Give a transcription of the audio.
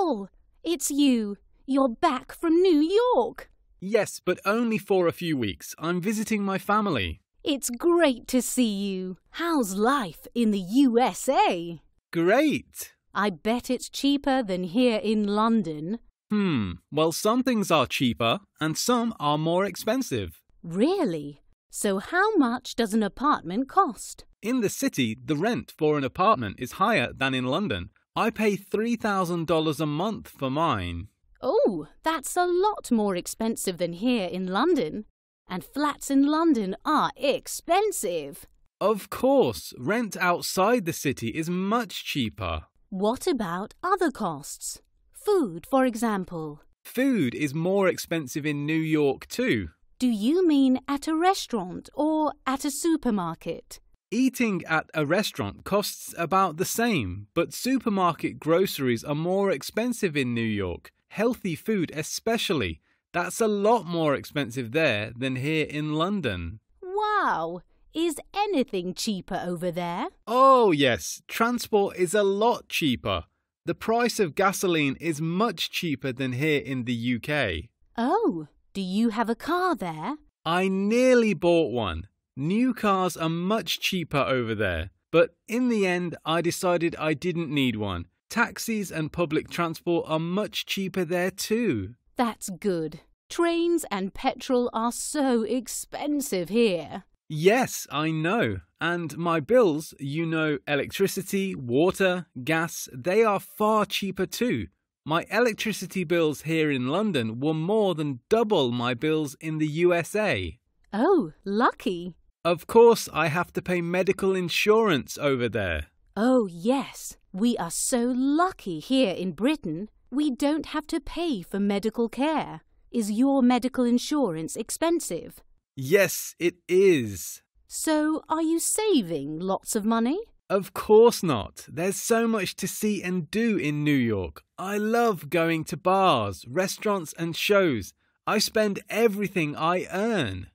Paul, it's you. You're back from New York. Yes, but only for a few weeks. I'm visiting my family. It's great to see you. How's life in the USA? Great! I bet it's cheaper than here in London. Hmm, well, some things are cheaper and some are more expensive. Really? So how much does an apartment cost? In the city, the rent for an apartment is higher than in London. I pay $3,000 a month for mine. Oh, that's a lot more expensive than here in London. And flats in London are expensive. Of course, rent outside the city is much cheaper. What about other costs? Food, for example. Food is more expensive in New York too. Do you mean at a restaurant or at a supermarket? Eating at a restaurant costs about the same, but supermarket groceries are more expensive in New York. Healthy food, especially. That's a lot more expensive there than here in London. Wow! Is anything cheaper over there? Oh, yes, transport is a lot cheaper. The price of gasoline is much cheaper than here in the UK. Oh, do you have a car there? I nearly bought one. New cars are much cheaper over there, but in the end, I decided I didn't need one. Taxis and public transport are much cheaper there too. That's good. Trains and petrol are so expensive here. Yes, I know. And my bills, you know, electricity, water, gas, they are far cheaper too. My electricity bills here in London were more than double my bills in the USA. Oh, lucky. Of course, I have to pay medical insurance over there. Oh, yes. We are so lucky here in Britain. We don't have to pay for medical care. Is your medical insurance expensive? Yes, it is. So, are you saving lots of money? Of course not. There's so much to see and do in New York. I love going to bars, restaurants, and shows. I spend everything I earn.